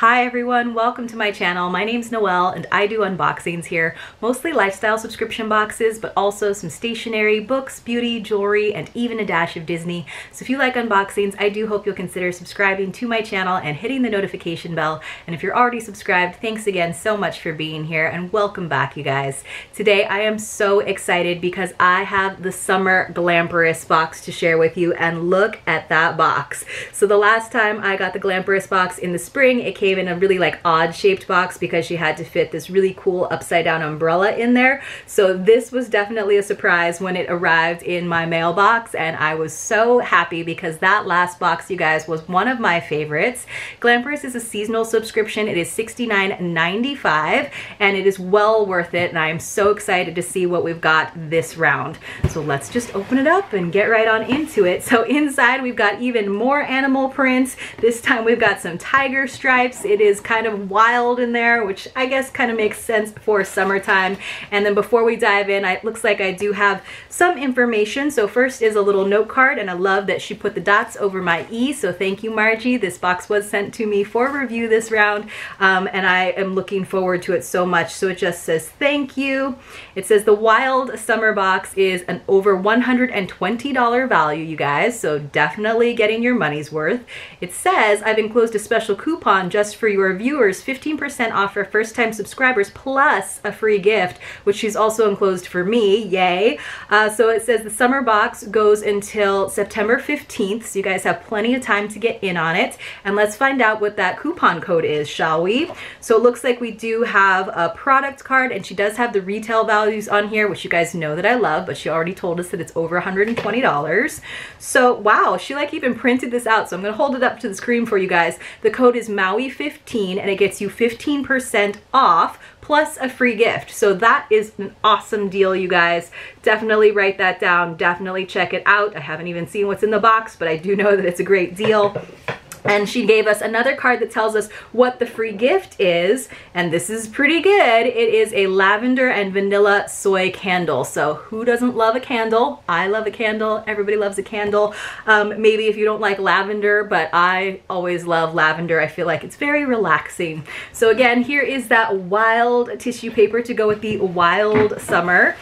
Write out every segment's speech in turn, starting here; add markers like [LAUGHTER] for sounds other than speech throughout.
Hi everyone, welcome to my channel. My name's Noël and I do unboxings here, mostly lifestyle subscription boxes, but also some stationery, books, beauty, jewelry, and even a dash of Disney. So if you like unboxings, I do hope you'll consider subscribing to my channel and hitting the notification bell. And if you're already subscribed, thanks again so much for being here and welcome back you guys. Today I am so excited because I have the Summer Glamperous box to share with you and look at that box. So the last time I got the Glamperous box in the spring, it came came in a really like odd shaped box because she had to fit this really cool upside down umbrella in there. So this was definitely a surprise when it arrived in my mailbox and I was so happy because that last box, you guys, was one of my favorites. Glamperous is a seasonal subscription. It is $69.95 and it is well worth it and I am so excited to see what we've got this round. So let's just open it up and get right on into it. So inside we've got even more animal prints. This time we've got some tiger stripes it is kind of wild in there, which I guess kind of makes sense for summertime. And then before we dive in, it looks like I do have some information. So first is a little note card, and I love that she put the dots over my E. So thank you, Margie. This box was sent to me for review this round, um, and I am looking forward to it so much. So it just says thank you. It says the Wild Summer Box is an over $120 value, you guys. So definitely getting your money's worth. It says I've enclosed a special coupon just just for your viewers 15% off for first time subscribers plus a free gift, which she's also enclosed for me. Yay. Uh, so it says the summer box goes until September 15th. So you guys have plenty of time to get in on it. And let's find out what that coupon code is, shall we? So it looks like we do have a product card and she does have the retail values on here, which you guys know that I love, but she already told us that it's over $120. So wow, she like even printed this out. So I'm gonna hold it up to the screen for you guys. The code is Maui 15 and it gets you 15% off plus a free gift. So that is an awesome deal, you guys. Definitely write that down. Definitely check it out. I haven't even seen what's in the box, but I do know that it's a great deal. [LAUGHS] And she gave us another card that tells us what the free gift is. And this is pretty good. It is a lavender and vanilla soy candle. So who doesn't love a candle? I love a candle. Everybody loves a candle. Um, maybe if you don't like lavender, but I always love lavender. I feel like it's very relaxing. So again, here is that wild tissue paper to go with the wild summer.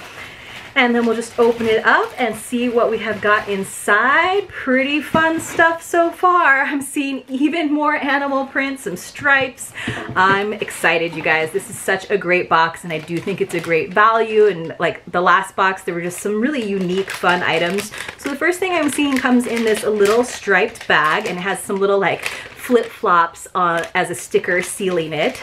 And then we'll just open it up and see what we have got inside. Pretty fun stuff so far. I'm seeing even more animal prints, some stripes. I'm excited, you guys. This is such a great box and I do think it's a great value. And like the last box, there were just some really unique, fun items. So the first thing I'm seeing comes in this little striped bag and it has some little like flip-flops uh, as a sticker sealing it.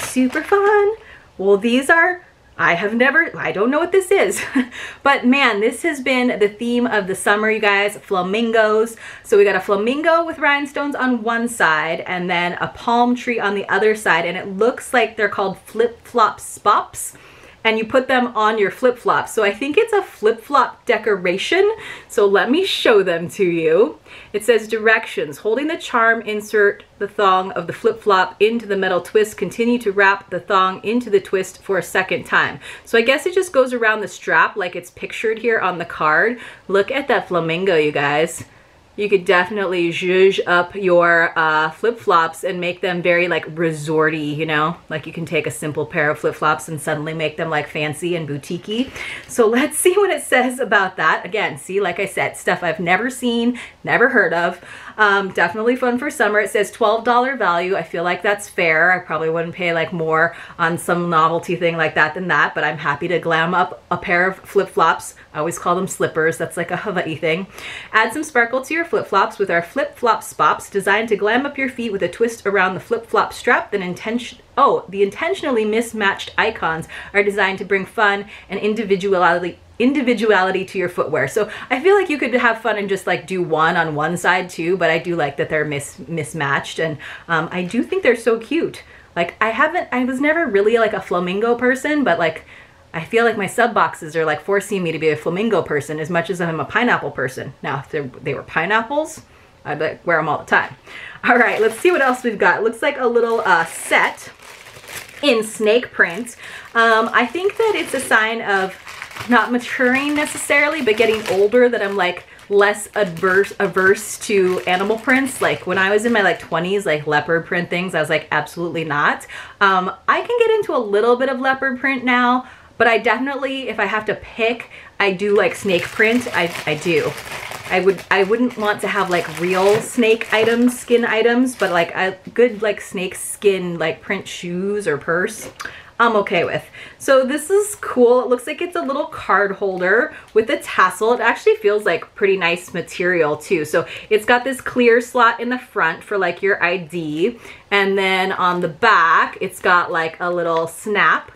Super fun. Well, these are I have never, I don't know what this is, [LAUGHS] but man, this has been the theme of the summer, you guys, flamingos. So we got a flamingo with rhinestones on one side and then a palm tree on the other side. And it looks like they're called flip-flop spops and you put them on your flip-flops. So I think it's a flip-flop decoration. So let me show them to you. It says directions. Holding the charm, insert the thong of the flip-flop into the metal twist. Continue to wrap the thong into the twist for a second time. So I guess it just goes around the strap like it's pictured here on the card. Look at that flamingo, you guys you could definitely zhuzh up your uh, flip-flops and make them very like resorty, you know? Like you can take a simple pair of flip-flops and suddenly make them like fancy and boutiquey. So let's [LAUGHS] see what it says about that. Again, see, like I said, stuff I've never seen, never heard of. Um, definitely fun for summer. It says $12 value. I feel like that's fair. I probably wouldn't pay like more on some novelty thing like that than that, but I'm happy to glam up a pair of flip-flops. I always call them slippers. That's like a Hawaii thing. Add some sparkle to your flip-flops with our flip-flop spops designed to glam up your feet with a twist around the flip-flop strap then intention oh the intentionally mismatched icons are designed to bring fun and individuality individuality to your footwear. So I feel like you could have fun and just like do one on one side too, but I do like that they're mis mismatched and um, I do think they're so cute. Like I haven't, I was never really like a flamingo person, but like I feel like my sub boxes are like forcing me to be a flamingo person as much as I'm a pineapple person. Now, if they were pineapples, I'd like wear them all the time. [LAUGHS] All right, let's see what else we've got. Looks like a little uh, set in snake print. Um, I think that it's a sign of not maturing necessarily, but getting older that I'm like less adverse averse to animal prints. Like when I was in my like 20s, like leopard print things, I was like, absolutely not. Um, I can get into a little bit of leopard print now, but I definitely, if I have to pick, I do like snake print. I, I do. I would I wouldn't want to have like real snake items, skin items, but like a good like snake skin like print shoes or purse. I'm okay with. So this is cool. It looks like it's a little card holder with a tassel. It actually feels like pretty nice material too. So it's got this clear slot in the front for like your ID. And then on the back, it's got like a little snap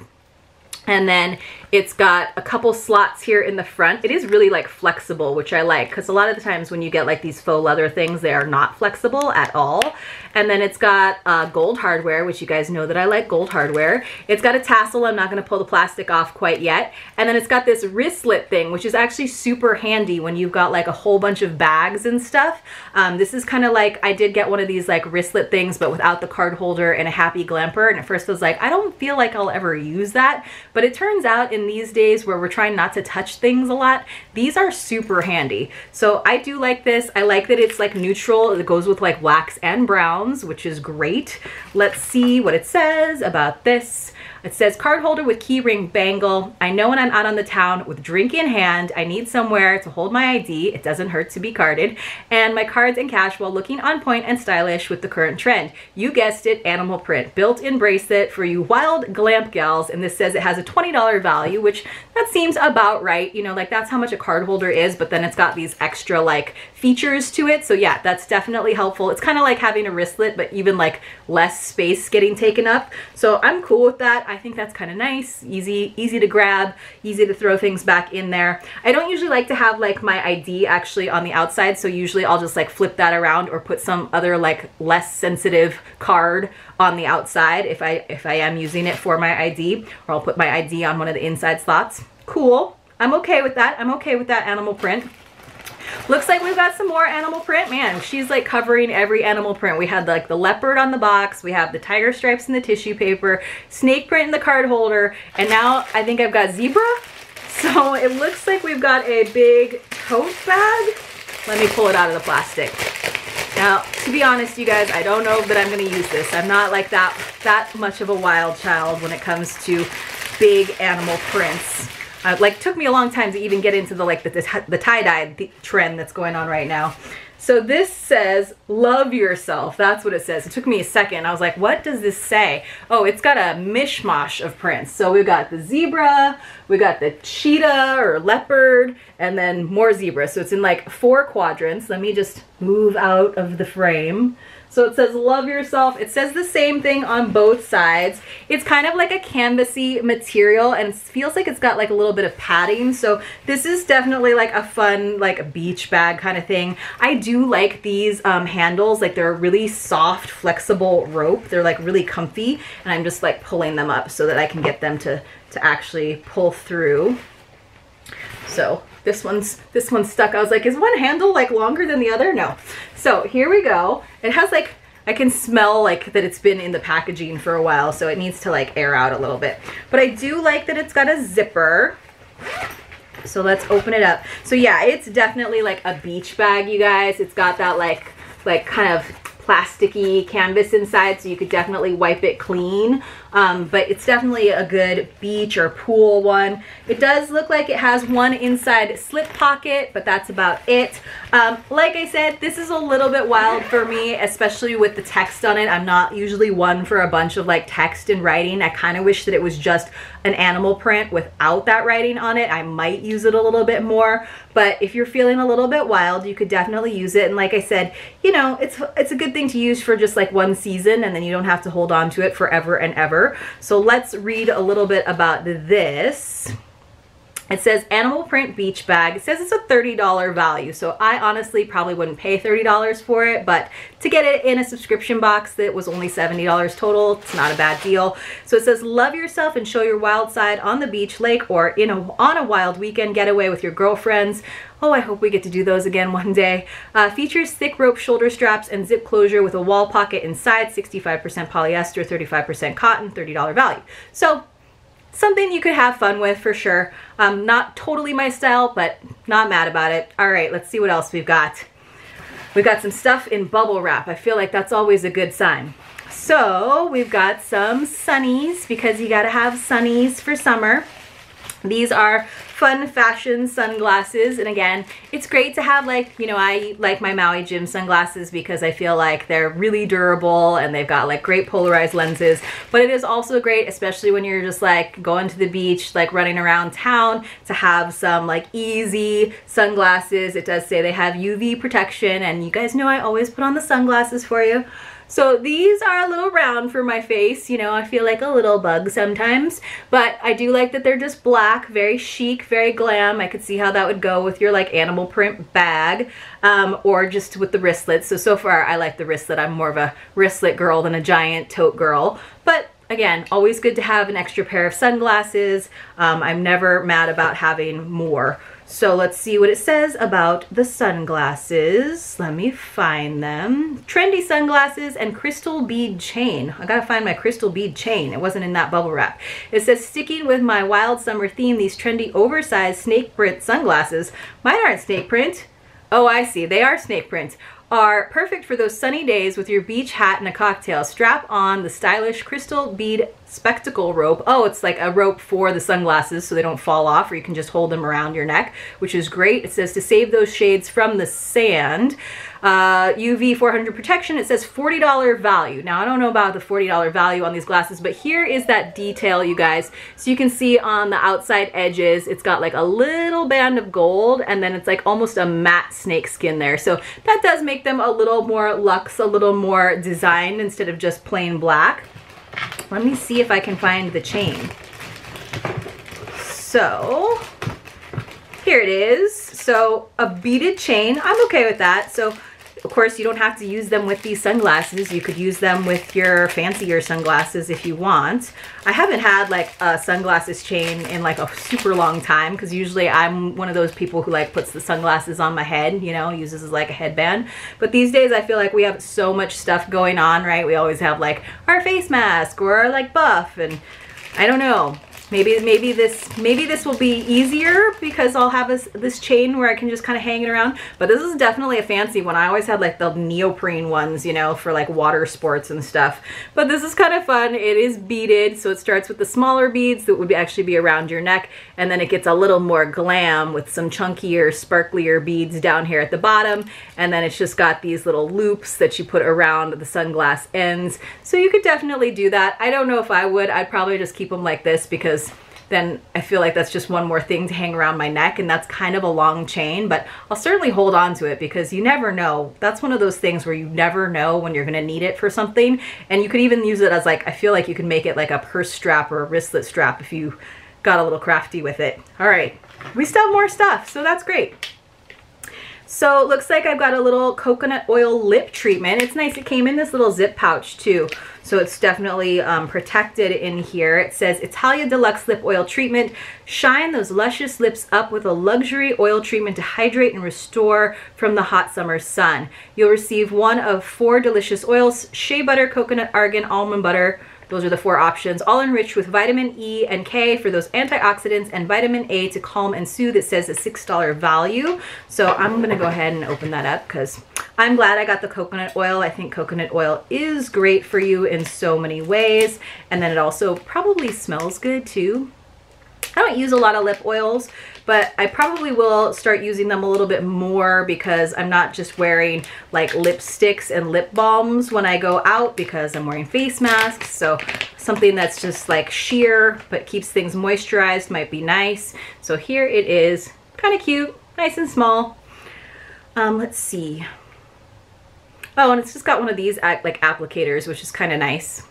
and then it's got a couple slots here in the front. It is really like flexible, which I like because a lot of the times when you get like these faux leather things, they are not flexible at all. And then it's got uh, gold hardware, which you guys know that I like gold hardware. It's got a tassel. I'm not going to pull the plastic off quite yet. And then it's got this wristlet thing, which is actually super handy when you've got like a whole bunch of bags and stuff. Um, this is kind of like, I did get one of these like wristlet things, but without the card holder and a happy glamper. And at first I was like, I don't feel like I'll ever use that. But it turns out in these days where we're trying not to touch things a lot, these are super handy. So I do like this. I like that it's like neutral. It goes with like wax and browns, which is great. Let's see what it says about this. It says card holder with keyring bangle. I know when I'm out on the town with drink in hand, I need somewhere to hold my ID. It doesn't hurt to be carded. And my cards and cash while looking on point and stylish with the current trend. You guessed it, animal print. Built-in bracelet for you wild glamp gals. And this says it has a $20 value, which that seems about right. You know, like that's how much a card holder is, but then it's got these extra like features to it. So yeah, that's definitely helpful. It's kind of like having a wristlet, but even like less space getting taken up. So I'm cool with that. I think that's kind of nice, easy, easy to grab, easy to throw things back in there. I don't usually like to have like my ID actually on the outside, so usually I'll just like flip that around or put some other like less sensitive card on the outside if I if I am using it for my ID, or I'll put my ID on one of the inside slots. Cool. I'm okay with that. I'm okay with that animal print. Looks like we've got some more animal print. Man, she's like covering every animal print. We had like the leopard on the box. We have the tiger stripes in the tissue paper, snake print in the card holder, and now I think I've got zebra. So [LAUGHS] it looks like we've got a big tote bag. Let me pull it out of the plastic. Now, to be honest, you guys, I don't know that I'm to use this. I'm not like that, that much of a wild child when it comes to big animal prints. Uh, like took me a long time to even get into the like the, the, tie-dye trend that's going on right now. So this says, love yourself. That's what it says. It took me a second. I was like, what does this say? Oh, it's got a mishmash of prints. So we've got the zebra, we got the cheetah or leopard, and then more zebra. So it's in like four quadrants. Let me just move out of the frame. So it says love yourself. It says the same thing on both sides. It's kind of like a canvasy material and it feels like it's got like a little bit of padding. So this is definitely like a fun like a beach bag kind of thing. I do like these um, handles. Like they're really soft, flexible rope. They're like really comfy and I'm just like pulling them up so that I can get them to, to actually pull through. So this one's this one's stuck. I was like, is one handle like longer than the other? No. So here we go. It has like, I can smell like that it's been in the packaging for a while, so it needs to like air out a little bit. But I do like that it's got a zipper. So let's open it up. So yeah, it's definitely like a beach bag, you guys. It's got that like, like kind of plasticky canvas inside so you could definitely wipe it clean. Um, but it's definitely a good beach or pool one. It does look like it has one inside slip pocket but that's about it. Um, like I said this is a little bit wild for me especially with the text on it. I'm not usually one for a bunch of like text and writing. I kind of wish that it was just an animal print without that writing on it I might use it a little bit more but if you're feeling a little bit wild you could definitely use it and like I said you know it's it's a good thing to use for just like one season and then you don't have to hold on to it forever and ever. So let's read a little bit about this. It says animal print beach bag. It says it's a $30 value. So I honestly probably wouldn't pay $30 for it, but to get it in a subscription box that was only $70 total, it's not a bad deal. So it says love yourself and show your wild side on the beach, lake, or in a, on a wild weekend getaway with your girlfriends. Oh, I hope we get to do those again [LAUGHS] one day. Uh, features thick rope shoulder straps and zip closure with a wall pocket inside, 65% polyester, 35% cotton, $30 value. So something you could have fun with for sure. Um, not totally my style, but not mad about it. All right, let's see what else we've got. We've got some stuff in bubble wrap. I feel like that's always a good sign. So we've got some sunnies because you gotta have sunnies for summer. These are fun fashion sunglasses and again it's great to have like you know I like my Maui Jim sunglasses because I feel like they're really durable and they've got like great polarized lenses but it is also great especially when you're just like going to the beach like running around town to have some like easy sunglasses. It does say they have UV protection and you guys know I always put on the sunglasses for you so these are a little round for my face. You know, I feel like a little bug sometimes. But I do like that they're just black, very chic, very glam. I could see how that would go with your like animal print bag um, or just with the wristlets. So, so far I like the wristlet. I'm more of a wristlet girl than a giant tote girl. But again, always good to have an extra pair of sunglasses. Um, I'm never mad about having more. So let's see what it says about the sunglasses. Let me find them. Trendy sunglasses and crystal bead chain. I gotta find my crystal bead chain. It wasn't in that bubble wrap. It says, sticking with my wild summer theme, these trendy oversized snake print sunglasses. Mine aren't snake print. Oh, I see. They are snake print are perfect for those sunny days with your beach hat and a cocktail. Strap on the stylish crystal bead spectacle rope. Oh, it's like a rope for the sunglasses so they don't fall off or you can just hold them around your neck, which is great. It says to save those shades from the sand. Uh, UV 400 protection, it says $40 value. Now, I don't know about the $40 value on these glasses, but here is that detail, you guys. So you can see on the outside edges, it's got like a little band of gold, and then it's like almost a matte snake skin there. So that does make them a little more luxe, a little more designed instead of just plain black. Let me see if I can find the chain. So, here it is. So, a beaded chain. I'm okay with that. So, of course, you don't have to use them with these sunglasses. You could use them with your fancier sunglasses if you want. I haven't had like a sunglasses chain in like a super long time because usually I'm one of those people who like puts the sunglasses on my head, you know, uses as like a headband. But these days I feel like we have so much stuff going on, right? We always have like our face mask or our like buff and I don't know. Maybe maybe this maybe this will be easier because I'll have this, this chain where I can just kind of hang it around. But this is definitely a fancy one. I always had like the neoprene ones, you know, for like water sports and stuff. But this is kind of fun. It is beaded, so it starts with the smaller beads that would actually be around your neck, and then it gets a little more glam with some chunkier, sparklier beads down here at the bottom, and then it's just got these little loops that you put around the sunglass ends. So you could definitely do that. I don't know if I would. I'd probably just keep them like this because because then I feel like that's just one more thing to hang around my neck and that's kind of a long chain, but I'll certainly hold on to it because you never know. That's one of those things where you never know when you're gonna need it for something. And you could even use it as like, I feel like you can make it like a purse strap or a wristlet strap if you got a little crafty with it. All right, we still have more stuff, so that's great. So it looks like I've got a little coconut oil lip treatment. It's nice. It came in this little zip pouch too. So it's definitely um, protected in here. It says Italia Deluxe Lip Oil Treatment. Shine those luscious lips up with a luxury oil treatment to hydrate and restore from the hot summer sun. You'll receive one of four delicious oils, shea butter, coconut argan, almond butter, those are the four options, all enriched with vitamin E and K for those antioxidants and vitamin A to calm and soothe. It says a $6 value. So I'm gonna go ahead and open that up because I'm glad I got the coconut oil. I think coconut oil is great for you in so many ways. And then it also probably smells good too. I don't use a lot of lip oils, but I probably will start using them a little bit more because I'm not just wearing like lipsticks and lip balms when I go out because I'm wearing face masks. So something that's just like sheer but keeps things moisturized might be nice. So here it is, kind of cute, nice and small. Um, let's see. Oh, and it's just got one of these like applicators, which is kind of nice.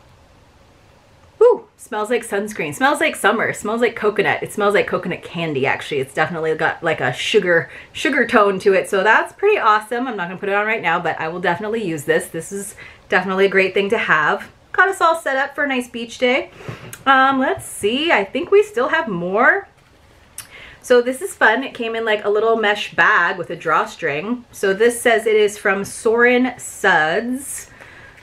Woo! Smells like sunscreen. Smells like summer. Smells like coconut. It smells like coconut candy, actually. It's definitely got like a sugar sugar tone to it. So that's pretty awesome. I'm not to put it on right now, but I will definitely use this. This is definitely a great thing to have. Got us all set up for a nice beach day. Um, let's see. I think we still have more. So this is fun. It came in like a little mesh bag with a drawstring. So this says it is from Soren Suds.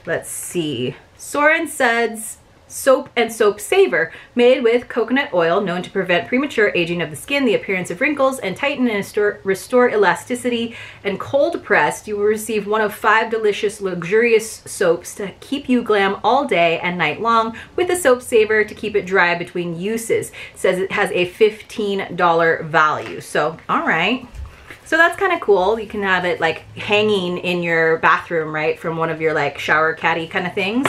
Let's see. Soren Suds Soap and Soap Saver, made with coconut oil known to prevent premature aging of the skin, the appearance of wrinkles, and tighten and restore, restore elasticity. And cold pressed, you will receive one of five delicious, luxurious soaps to keep you glam all day and night long with a soap saver to keep it dry between uses. It says it has a $15 value. So, all right. So that's kind of cool. You can have it like hanging in your bathroom, right? From one of your like shower caddy kind of things.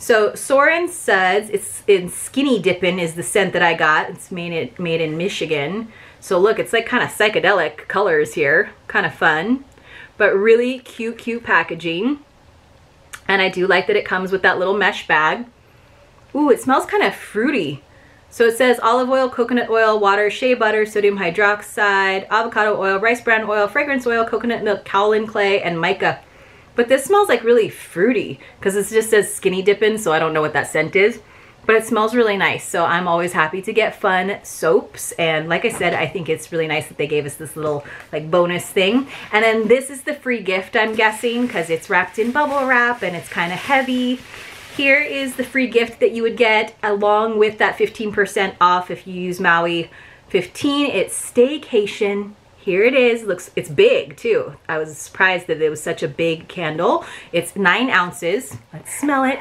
So Soren Suds, it's in Skinny Dippin' is the scent that I got. It's made, it, made in Michigan. So look, it's like kind of psychedelic colors here. Kind of fun. But really cute, cute packaging. And I do like that it comes with that little mesh bag. Ooh, it smells kind of fruity. So it says olive oil, coconut oil, water, shea butter, sodium hydroxide, avocado oil, rice bran oil, fragrance oil, coconut milk, kaolin clay, and mica. But this smells like really fruity because it just says skinny dipping, so I don't know what that scent is. But it smells really nice, so I'm always happy to get fun soaps. And like I said, I think it's really nice that they gave us this little like bonus thing. And then this is the free gift, I'm guessing, because it's wrapped in bubble wrap and it's kind of heavy. Here is the free gift that you would get along with that 15% off if you use Maui 15. It's Staycation here it is. Looks it's big too. I was surprised that it was such a big candle. It's nine ounces. Let's smell it.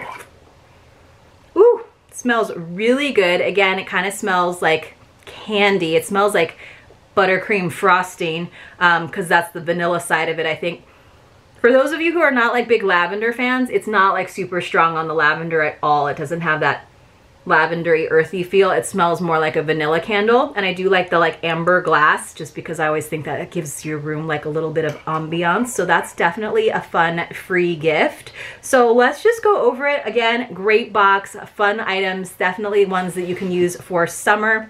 Ooh, smells really good. Again, it kind of smells like candy. It smells like buttercream frosting because um, that's the vanilla side of it, I think. For those of you who are not like big lavender fans, it's not like super strong on the lavender at all. It doesn't have that lavendery earthy feel. It smells more like a vanilla candle. And I do like the like amber glass just because I always think that it gives your room like a little bit of ambiance. So that's definitely a fun free gift. So let's just go over it. Again, great box, fun items, definitely ones that you can use for summer.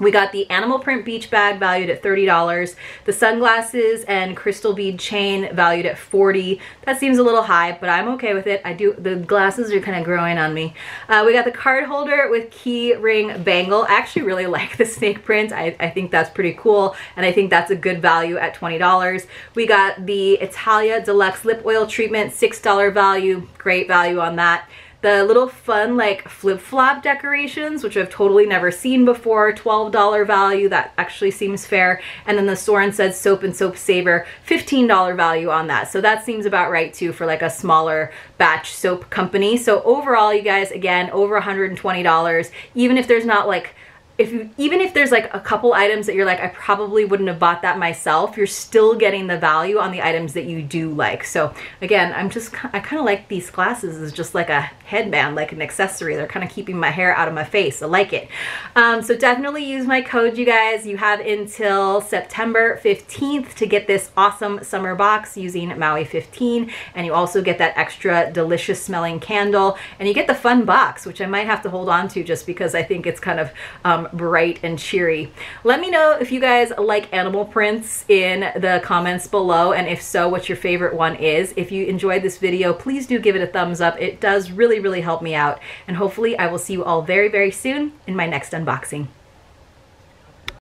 We got the animal print beach bag valued at $30. The sunglasses and crystal bead chain valued at 40. That seems a little high, but I'm okay with it. I do, the glasses are kind of growing on me. Uh, we got the card holder with key ring bangle. I actually really [LAUGHS] like the snake print. I, I think that's pretty cool. And I think that's a good value at $20. We got the Italia Deluxe Lip Oil Treatment, $6 value. Great value on that the little fun like flip-flop decorations, which I've totally never seen before, $12 value, that actually seems fair. And then the Soren Suds soap and soap saver, $15 value on that. So that seems about right too for like a smaller batch soap company. So overall, you guys, again, over $120, even if there's not like if you, even if there's like a couple items that you're like, I probably wouldn't have bought that myself, you're still getting the value on the items that you do like. So again, I'm just, I kind of like these glasses as just like a headband, like an accessory. They're kind of keeping my hair out of my face. I like it. Um, so definitely use my code, you guys. You have until September 15th to get this awesome summer box using Maui 15. And you also get that extra delicious smelling candle. And you get the fun box, which I might have to hold on to just because I think it's kind of um, bright and cheery. Let me know if you guys like animal prints in the comments below and if so, what your favorite one is. If you enjoyed this video, please do give it a thumbs up. It does really, really help me out. And hopefully I will see you all very, very soon in my next unboxing.